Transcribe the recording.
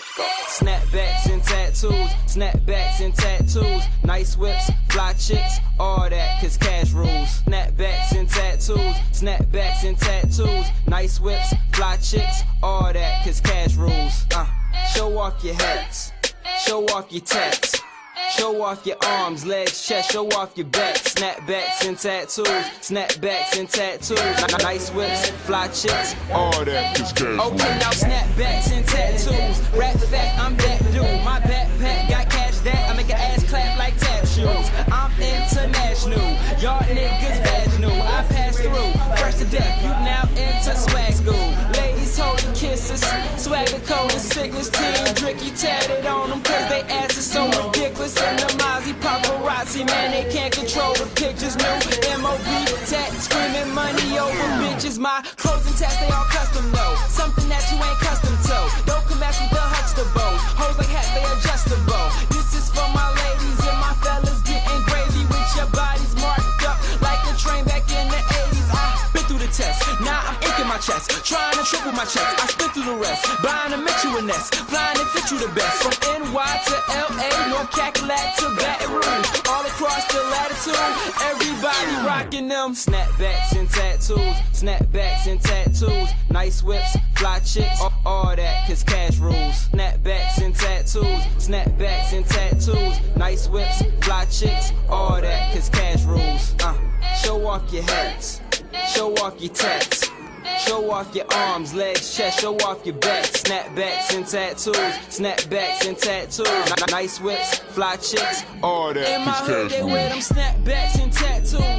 Snapbacks and tattoos, snapbacks and tattoos, nice whips, fly chicks, all that, cause cash rules. Snapbacks and tattoos, snapbacks and tattoos, nice whips, fly chicks, all that, cause cash rules. Uh, show off your hats, show off your tats. Show off your arms, legs, chest, show off your back. Snapbacks and tattoos, snapbacks and tattoos. Nice whips, fly chicks. All that cause cash Okay, now snapbacks sickness team. Driicky tatted on them cause they asses so ridiculous. And the Mozzie paparazzi, man, they can't control the pictures. New MOB tat, screaming money over bitches. My clothes and tats, they all custom though. Something that chest. Trying to triple my checks, I spit through the rest. Buying to make you a nest, flying to fit you the best. From NY to LA, North Cackalack to Baton Rouge. All across the latitude, everybody rocking them. Snapbacks and tattoos, snapbacks and tattoos. Nice whips, fly chicks, all, all that, cause cash rules. Snapbacks and tattoos, snapbacks and tattoos. Nice whips, fly chicks, all that, cause cash rules. Uh, show off your hats, show off your tats. Show off your arms, legs, chest, show off your back. Snapbacks and tattoos, snapbacks and tattoos. Nice whips, fly chicks. All that In my hood, they wear them snapbacks and tattoos.